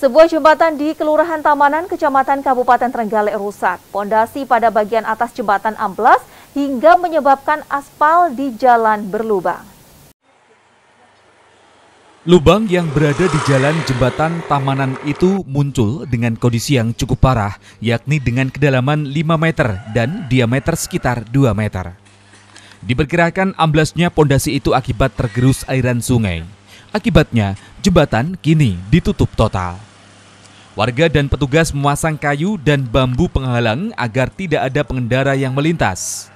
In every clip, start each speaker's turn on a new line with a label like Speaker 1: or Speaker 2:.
Speaker 1: Sebuah jembatan di Kelurahan Tamanan, Kecamatan Kabupaten Trenggalek rusak. Pondasi pada bagian atas jembatan amblas hingga menyebabkan aspal di jalan berlubang.
Speaker 2: Lubang yang berada di jalan jembatan Tamanan itu muncul dengan kondisi yang cukup parah, yakni dengan kedalaman 5 meter dan diameter sekitar 2 meter. Diperkirakan amblasnya pondasi itu akibat tergerus airan sungai. Akibatnya, jembatan kini ditutup total. Warga dan petugas memasang kayu dan bambu penghalang agar tidak ada pengendara yang melintas.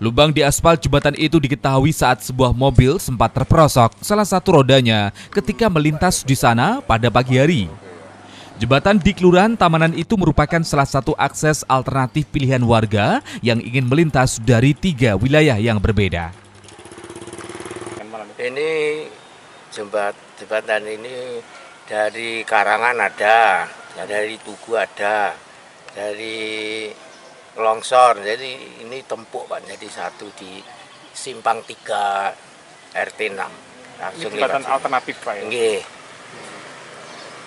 Speaker 2: Lubang di aspal jembatan itu diketahui saat sebuah mobil sempat terperosok salah satu rodanya ketika melintas di sana pada pagi hari. Jembatan di Kelurahan Tamanan itu merupakan salah satu akses alternatif pilihan warga yang ingin melintas dari tiga wilayah yang berbeda.
Speaker 3: Ini jembat, jembatan ini dari Karangan ada, dari Tugu ada, dari Longsor. Jadi ini tempuk Pak, jadi satu di Simpang 3 RT 6.
Speaker 4: Langsung ini jembatan alternatif Pak ya?
Speaker 3: Nggih.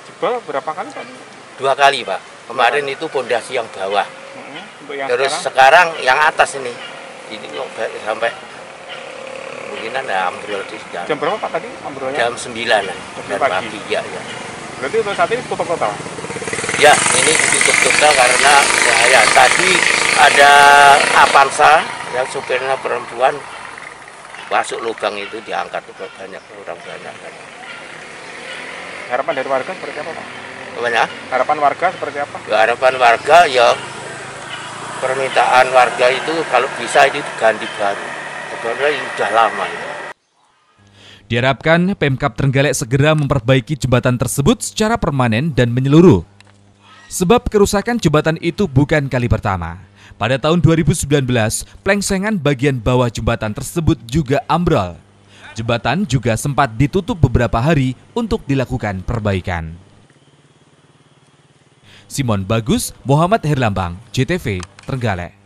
Speaker 4: Coba berapa kali Pak?
Speaker 3: Dua kali Pak. Kemarin itu pondasi yang bawah.
Speaker 4: Hmm, yang
Speaker 3: Terus sekarang? sekarang yang atas ini. Ini kok sampai kemungkinan ya ambrol di
Speaker 4: jalan. Jam berapa Pak tadi ambrolnya?
Speaker 3: Jam 9 lah. Jam pagi. pagi. Ya, ya.
Speaker 4: Berarti untuk saat ini tutup total?
Speaker 3: Ya, ini tutup total karena bahaya. Tadi ada Avanza yang supirnya perempuan masuk lubang itu diangkat banyak orang banyak.
Speaker 4: Harapan dari warga seperti apa Pak?
Speaker 3: Banyak.
Speaker 4: Harapan warga seperti apa?
Speaker 3: Ya, harapan warga ya permintaan warga itu kalau bisa ini diganti baru ini sudah lama ya.
Speaker 2: Diharapkan Pemkap Trenggalek segera memperbaiki jembatan tersebut secara permanen dan menyeluruh. Sebab kerusakan jembatan itu bukan kali pertama. Pada tahun 2019, plengsengan bagian bawah jembatan tersebut juga ambrol. Jembatan juga sempat ditutup beberapa hari untuk dilakukan perbaikan. Simon Bagus, Muhammad Herlambang, JTV, Trenggalek.